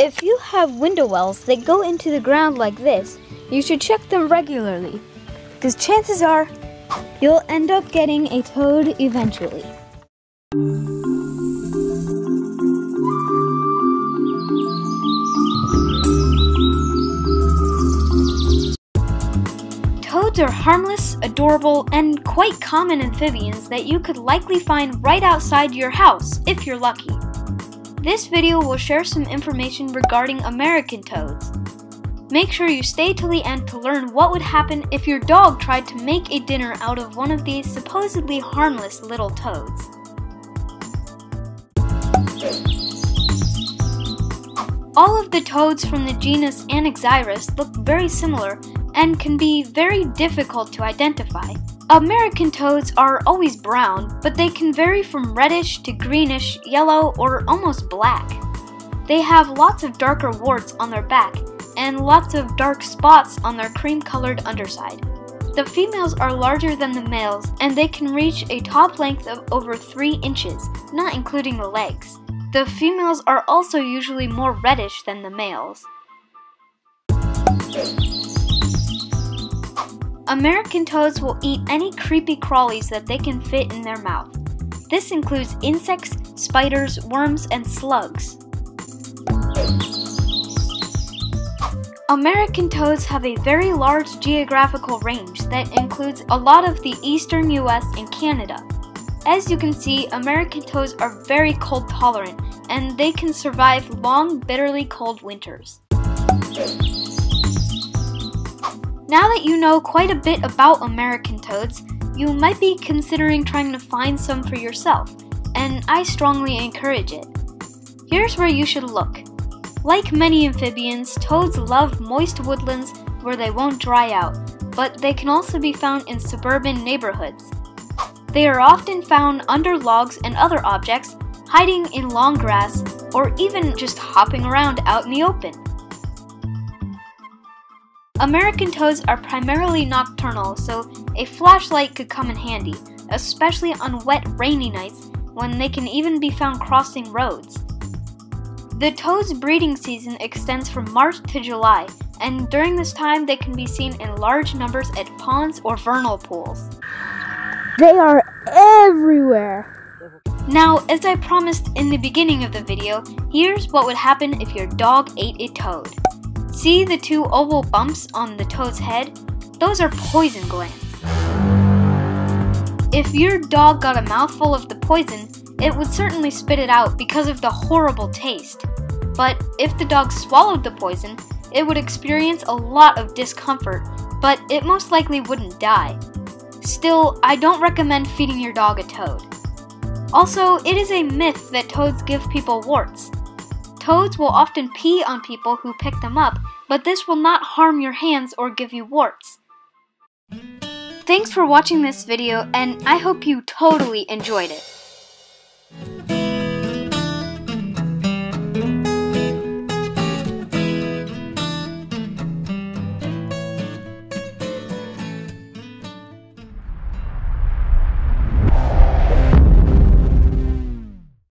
If you have window wells that go into the ground like this, you should check them regularly, because chances are you'll end up getting a toad eventually. Toads are harmless, adorable, and quite common amphibians that you could likely find right outside your house if you're lucky. This video will share some information regarding American toads. Make sure you stay till the end to learn what would happen if your dog tried to make a dinner out of one of these supposedly harmless little toads. All of the toads from the genus Anaxyrus look very similar and can be very difficult to identify. American toads are always brown, but they can vary from reddish to greenish, yellow, or almost black. They have lots of darker warts on their back and lots of dark spots on their cream-colored underside. The females are larger than the males and they can reach a top length of over 3 inches, not including the legs. The females are also usually more reddish than the males. American toads will eat any creepy crawlies that they can fit in their mouth. This includes insects, spiders, worms, and slugs. American toads have a very large geographical range that includes a lot of the eastern US and Canada. As you can see, American toads are very cold tolerant and they can survive long, bitterly cold winters. Now that you know quite a bit about American toads, you might be considering trying to find some for yourself, and I strongly encourage it. Here's where you should look. Like many amphibians, toads love moist woodlands where they won't dry out, but they can also be found in suburban neighborhoods. They are often found under logs and other objects, hiding in long grass, or even just hopping around out in the open. American toads are primarily nocturnal, so a flashlight could come in handy, especially on wet, rainy nights when they can even be found crossing roads. The toad's breeding season extends from March to July, and during this time they can be seen in large numbers at ponds or vernal pools. They are everywhere! Now, as I promised in the beginning of the video, here's what would happen if your dog ate a toad. See the two oval bumps on the toad's head? Those are poison glands. If your dog got a mouthful of the poison, it would certainly spit it out because of the horrible taste. But if the dog swallowed the poison, it would experience a lot of discomfort, but it most likely wouldn't die. Still, I don't recommend feeding your dog a toad. Also, it is a myth that toads give people warts. Toads will often pee on people who pick them up, but this will not harm your hands or give you warts. Thanks for watching this video, and I hope you totally enjoyed it.